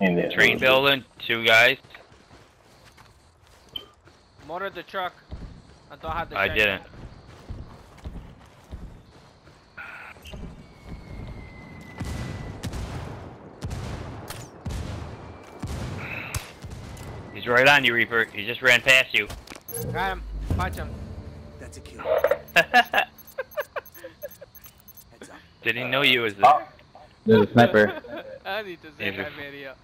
In the Train building, two guys. Motor the truck. I don't have the I train. didn't. He's right on you, Reaper. He just ran past you. Got him. Punch him. That's a kill. Did Heads he know you was the... Oh, there's a sniper. É Zé Caveria.